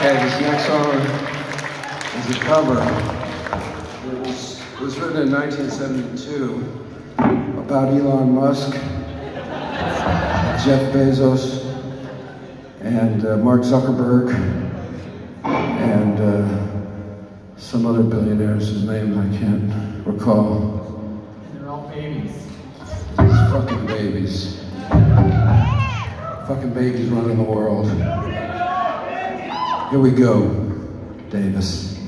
Okay, this next song is a cover. It was, it was written in 1972 about Elon Musk, Jeff Bezos, and uh, Mark Zuckerberg, and uh, some other billionaires whose names I can't recall. They're all babies. These fucking babies. Fucking babies running the world. Here we go, Davis.